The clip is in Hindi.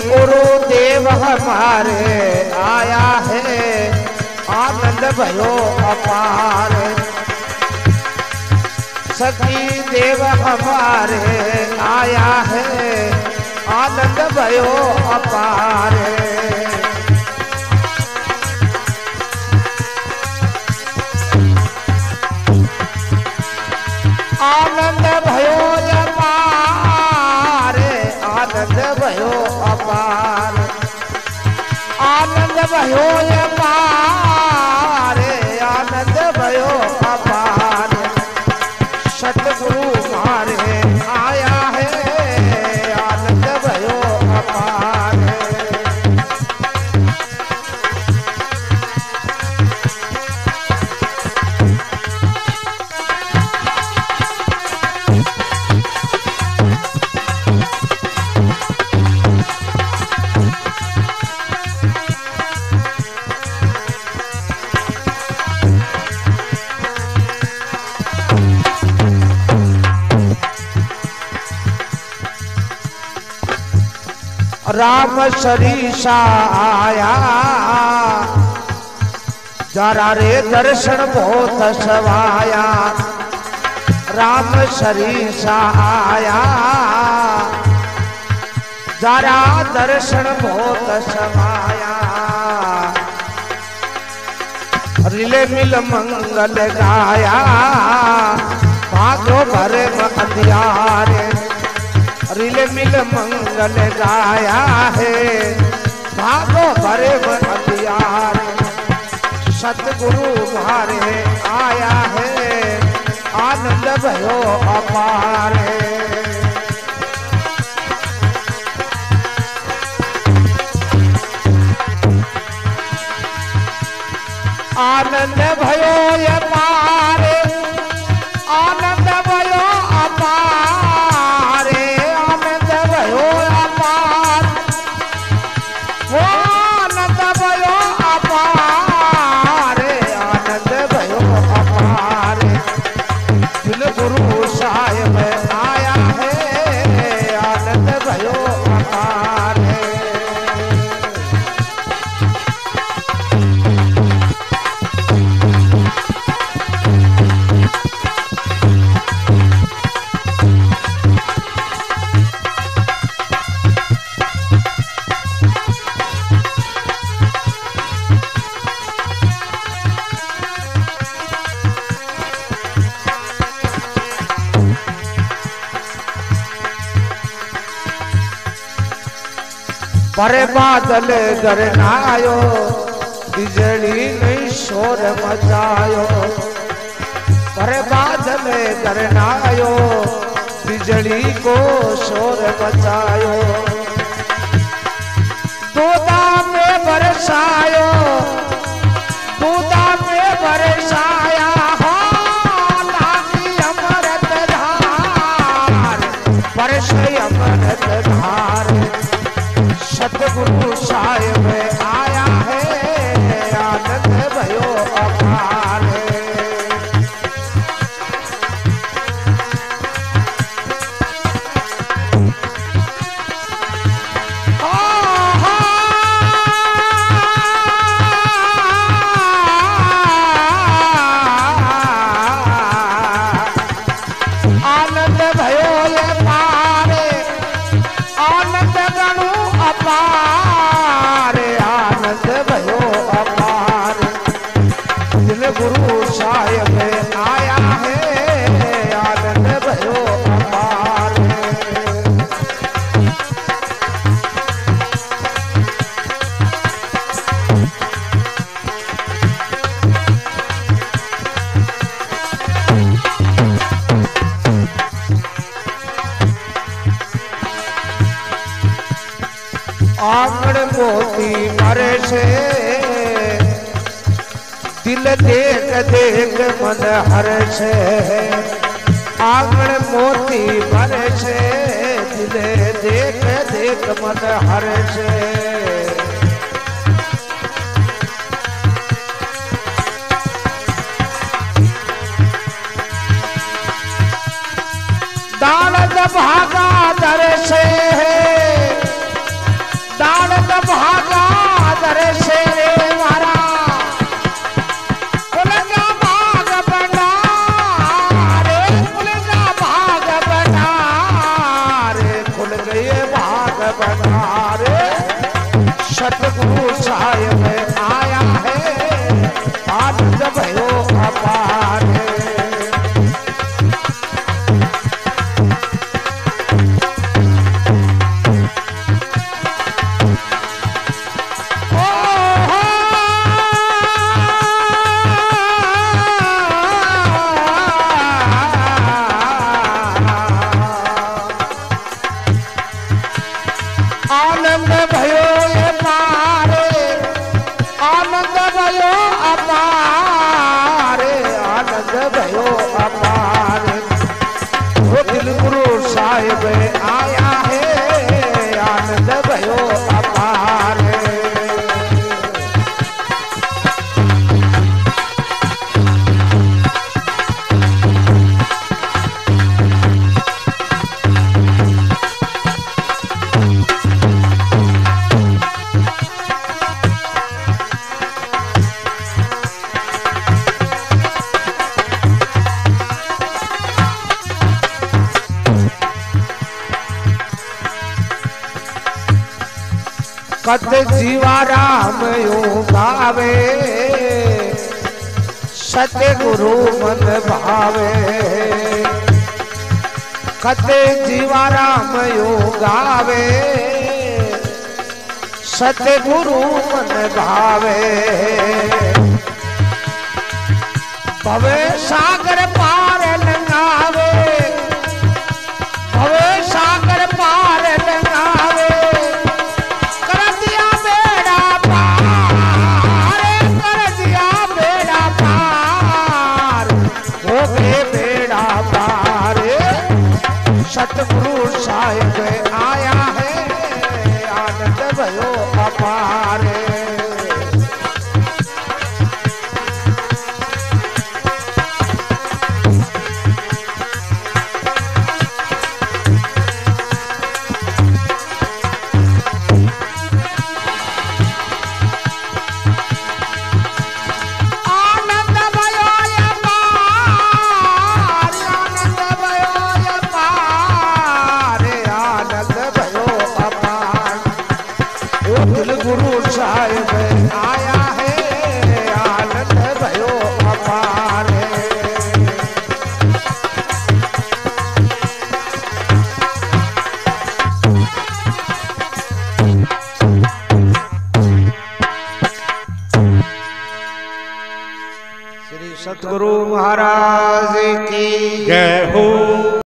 गुरु देव हमारे आया है। आनंद भयो अपार। सखी देव हमारे आया है। आनंद भयो अपार। आनंद भयो राम सरीसा आया। जरा रे दर्शन बहुत सवाया। राम सरीसा आया। जरा दर्शन बहुत समाया। रिले मिल मंगल गाया। भागो भरे अंधियारे। रिले मिल मंगल गाया है। भागो भरे में अंधियारे सतगुरु मारे आया है। आनंद भयो अपार है। आनंद भयो परे बादल गरनायो बिजली नहीं शोर मचायो। परे बादल गरनायो बिजली को शोर मचायो। तोता में बरसायो भयो अपार दिल गुरु साहेब आया है आनंद भयो अपार आंगण मोती मरे से फूल देख देख मन हर से आंगण मोती भर से दिले देख देख मन हर से दान भागा दर से दान भागा આવ્યો આપણા कत जीवा राम यो भावे सतगुरु मन भावे। कत जीवा राम यो गावे। सतगुरु मन भावे। भवे सागर पा सतगुरु साहिब आया।